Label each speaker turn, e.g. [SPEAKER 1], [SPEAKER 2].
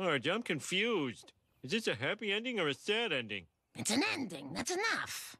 [SPEAKER 1] Marge, I'm confused. Is this a happy ending or a sad ending?
[SPEAKER 2] It's an ending. That's enough.